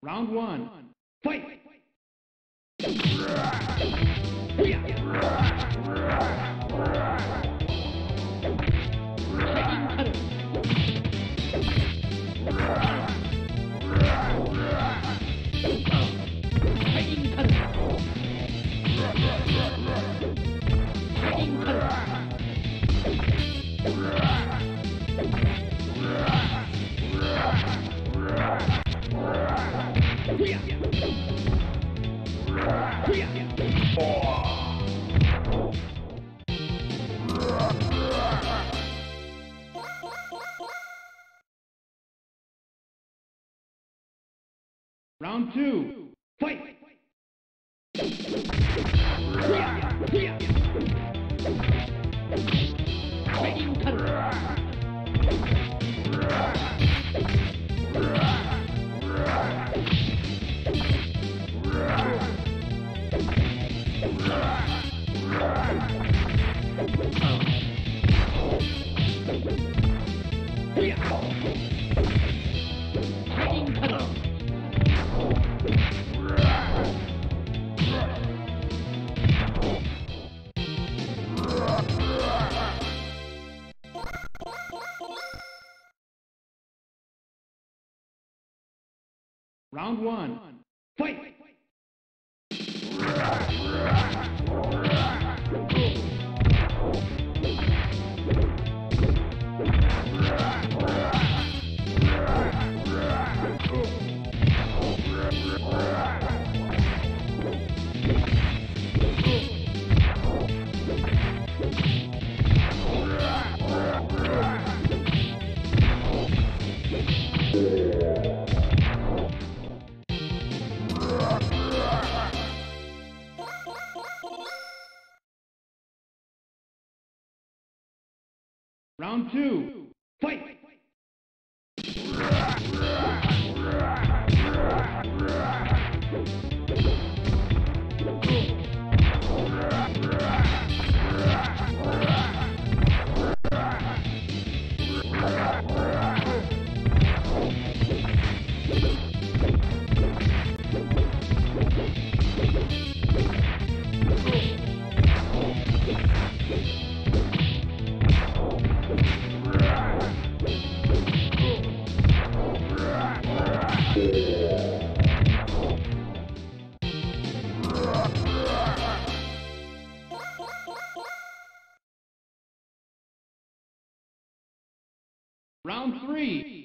Round one. Fight! Round two. Fight! Round one. Fight! Round two. Fight! Round three.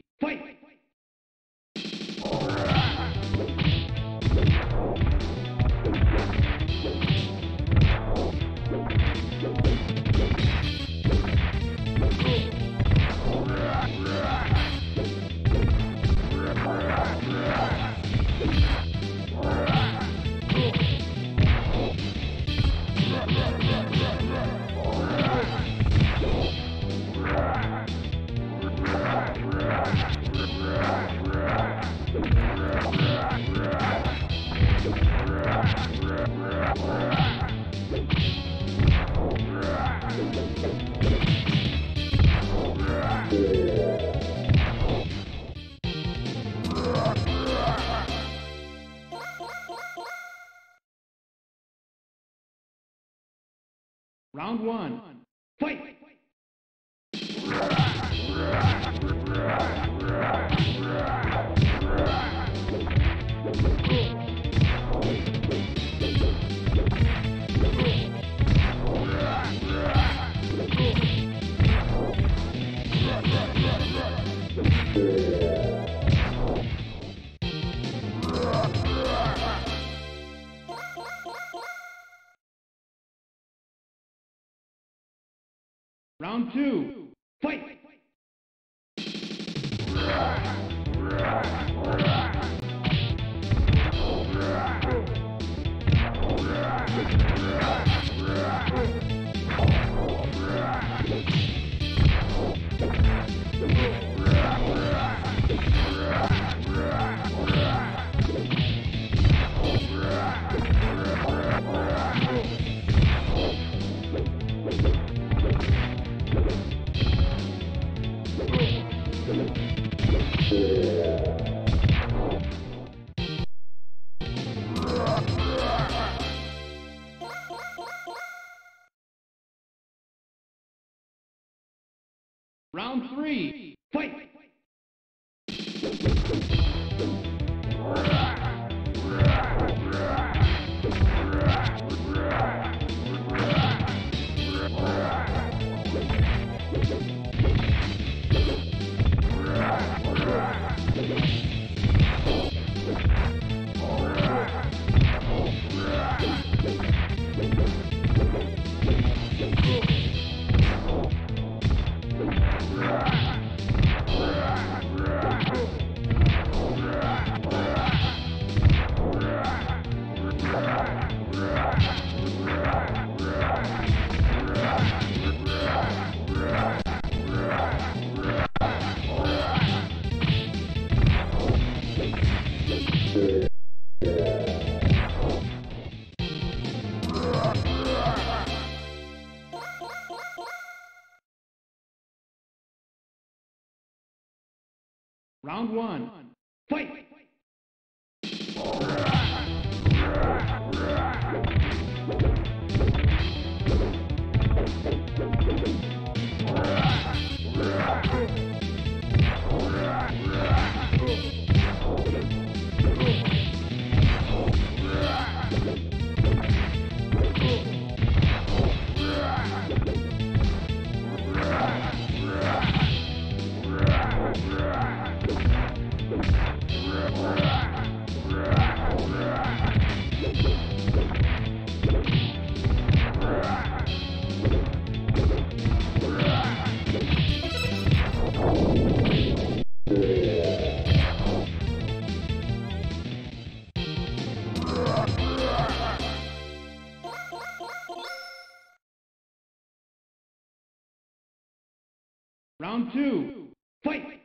Round one. Round two. Fight! Round Round one, fight! Round two, fight!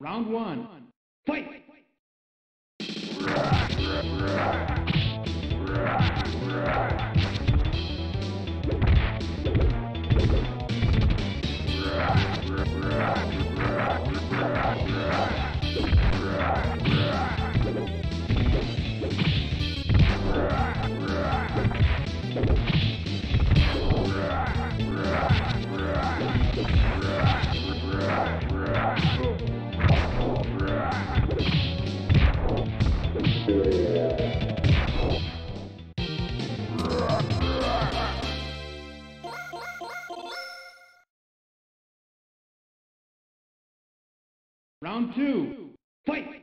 Round one, fight! Round two, fight!